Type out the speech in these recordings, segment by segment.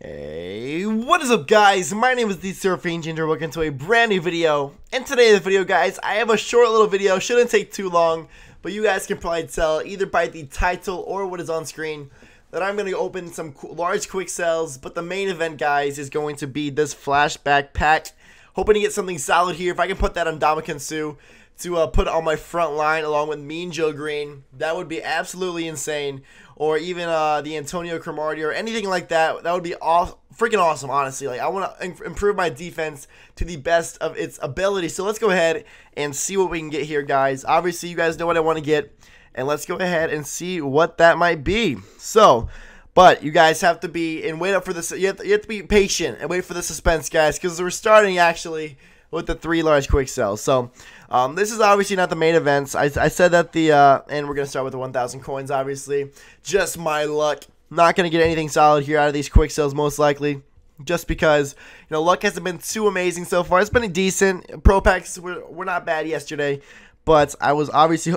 Hey, what is up guys? My name is the Surfing Ginger, welcome to a brand new video. And today's video guys, I have a short little video, shouldn't take too long, but you guys can probably tell either by the title or what is on screen that I'm going to open some large quick sells, but the main event guys is going to be this flashback pack. Hoping to get something solid here. If I can put that on Ndamukong Suh to uh, put on my front line along with Mean Joe Greene, that would be absolutely insane or even uh, the Antonio Cromartie or anything like that. That would be all freaking awesome, honestly. Like I want to improve my defense to the best of its ability. So let's go ahead and see what we can get here, guys. Obviously, you guys know what I want to get, and let's go ahead and see what that might be. So. But you guys have to be and wait up for this. You have to, you have to be patient and wait for the suspense, guys, because we're starting actually with the three large quick sells. So um, this is obviously not the main events. I, I said that the, uh, and we're going to start with the 1,000 coins, obviously. Just my luck. Not going to get anything solid here out of these quick sells, most likely. Just because, you know, luck hasn't been too amazing so far. It's been decent. Pro packs were, were not bad yesterday. But I was obviously,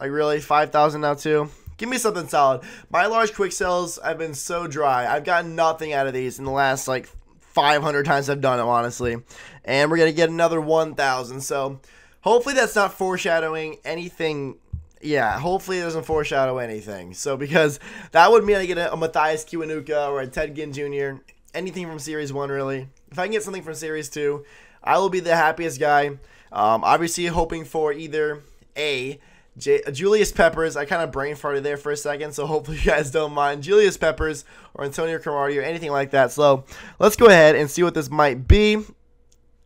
like, really, 5,000 now, too. Give me something solid. My large quick sells have been so dry. I've gotten nothing out of these in the last, like, 500 times I've done it, honestly. And we're going to get another 1,000. So hopefully that's not foreshadowing anything. Yeah, hopefully it doesn't foreshadow anything. So because that would mean I get a, a Mathias Kiwanuka or a Ted Ginn Jr., anything from Series 1, really. If I can get something from Series 2, I will be the happiest guy. Um, obviously hoping for either A, J Julius Peppers. I kind of brain farted there for a second, so hopefully you guys don't mind. Julius Peppers or Antonio Cromartie or anything like that. So let's go ahead and see what this might be.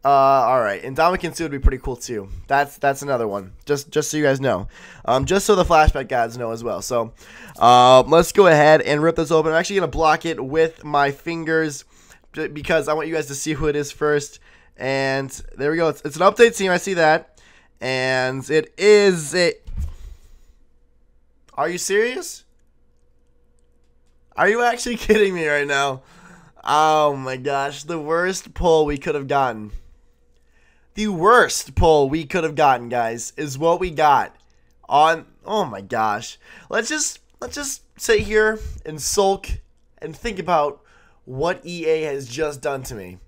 Uh, all right, and Ndamukong Suh would be pretty cool too. That's that's another one. Just just so you guys know, um, just so the flashback guys know as well. So, uh, let's go ahead and rip this open. I'm actually gonna block it with my fingers because I want you guys to see who it is first. And there we go. It's, it's an update team. I see that, and it is it are you serious? Are you actually kidding me right now? Oh my gosh, the worst pull we could have gotten. The worst pull we could have gotten, guys, is what we got on oh my gosh. Let's just let's just sit here and sulk and think about what EA has just done to me.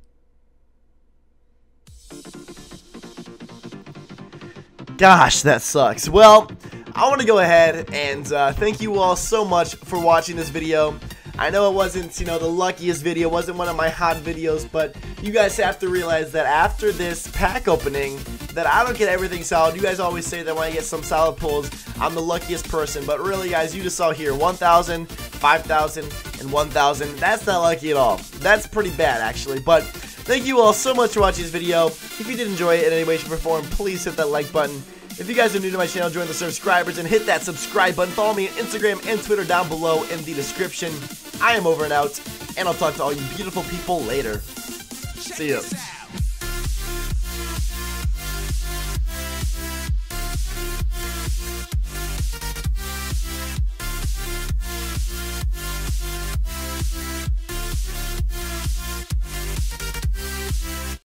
Gosh, that sucks. Well, I want to go ahead and uh, thank you all so much for watching this video. I know it wasn't, you know, the luckiest video, wasn't one of my hot videos, but you guys have to realize that after this pack opening, that I don't get everything solid. You guys always say that when I get some solid pulls, I'm the luckiest person, but really, guys, you just saw here, 1,000, 5,000, and 1,000. That's not lucky at all. That's pretty bad, actually, but thank you all so much for watching this video. If you did enjoy it in any way, shape, or form, please hit that like button. If you guys are new to my channel, join the subscribers and hit that subscribe button. Follow me on Instagram and Twitter down below in the description. I am over and out, and I'll talk to all you beautiful people later. See ya.